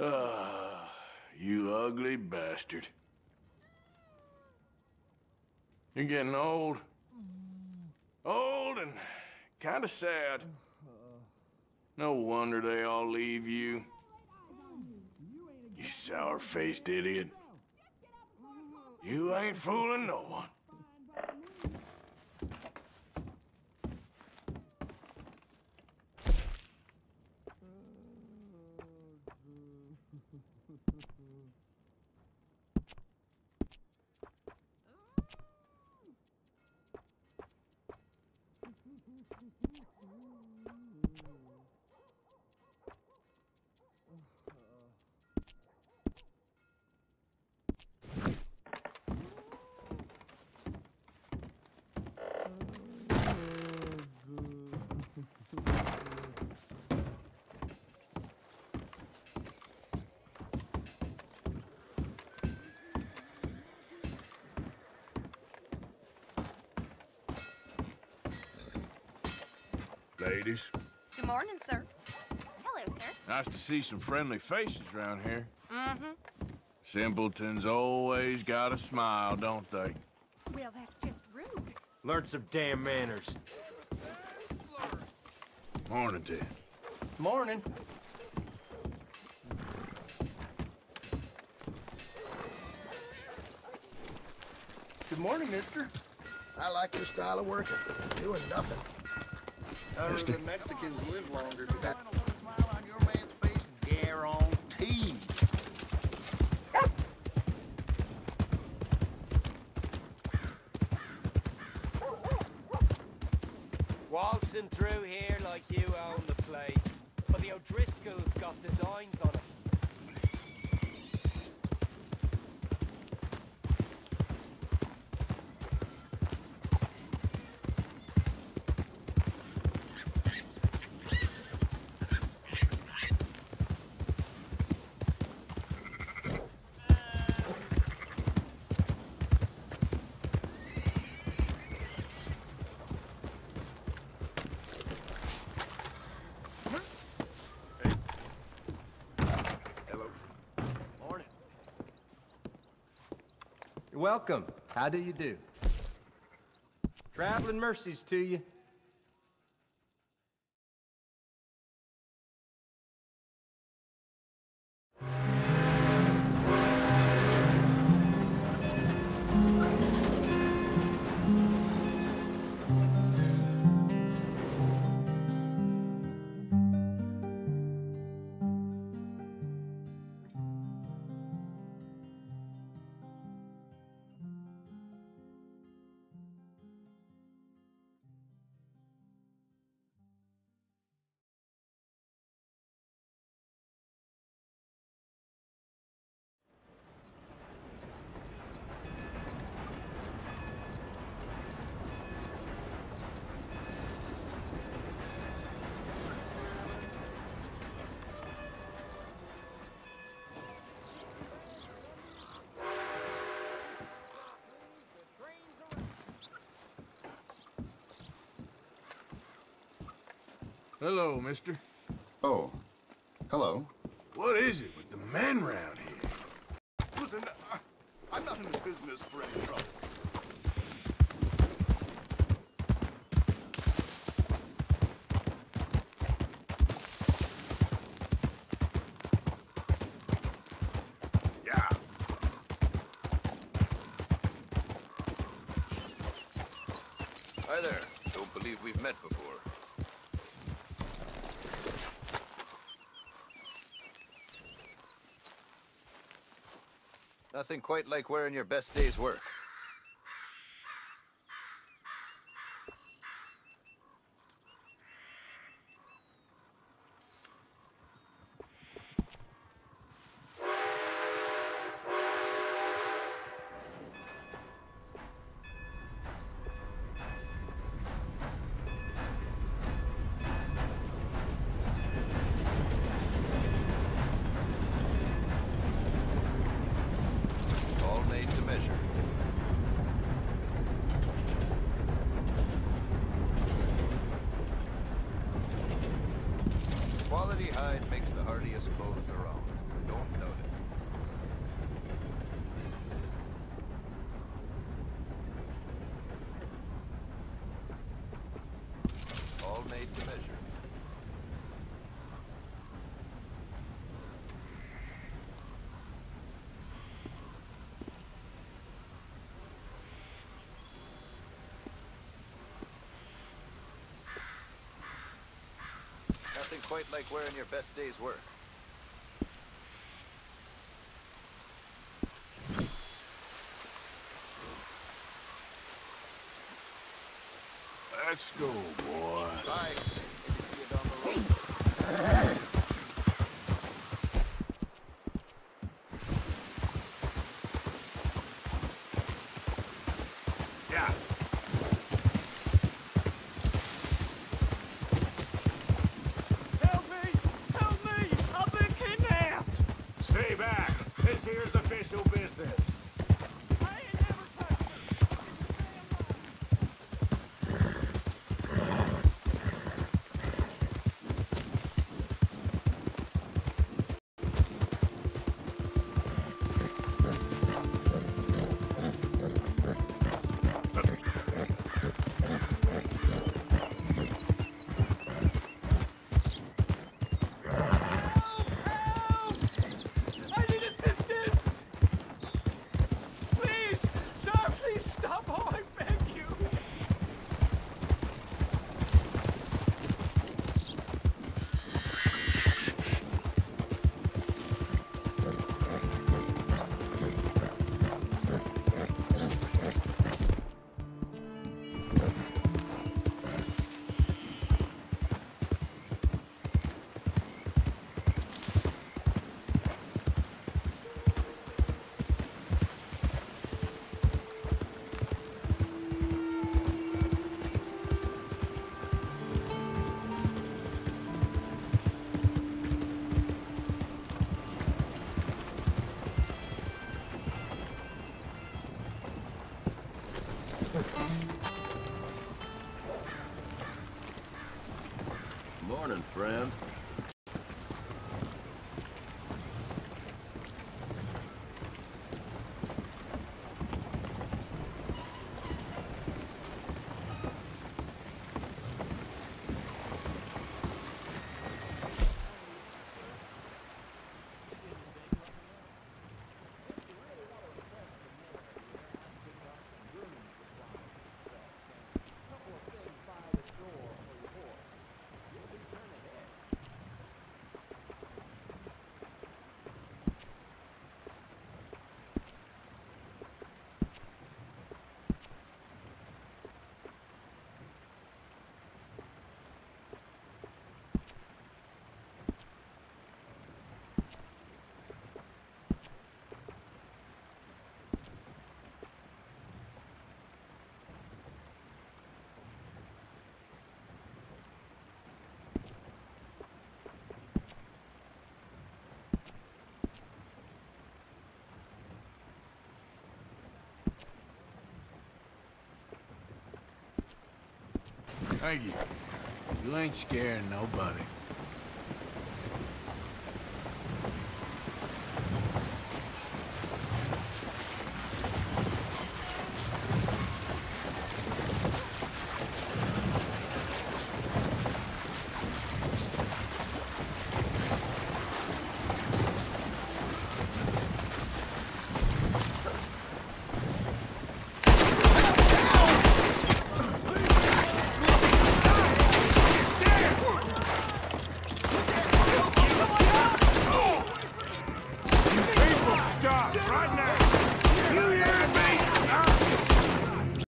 Ah, you ugly bastard. You're getting old. Old and kinda sad. No wonder they all leave you. You sour-faced idiot. You ain't fooling no one. Ladies, Good morning, sir. Hello, sir. nice to see some friendly faces around here. Mm-hmm. Simpletons always got a smile, don't they? Well, that's just rude. Learn some damn manners. Morning to you. Morning. Good morning, mister. I like your style of working. Doing nothing. I heard Mister? the Mexicans live longer. Did that smile on your man's face? Guaranteed. Waltzing through here like you own the place. But the O'Driscolls got designs welcome. How do you do? Traveling mercies to you. Hello, mister. Oh, hello. What is it with the men round here? Listen, I, I'm not in the business for any trouble. Yeah. Hi there. Don't believe we've met before. Nothing quite like wearing your best day's work. All made to measure. Quality hide makes the hardiest clothes around. Don't doubt it. All made to measure. Nothing quite like wearing your best day's work. Let's go, boy. Bye. See you down the road. Yeah. Here's official business. Friend. Thank you. You ain't scaring nobody.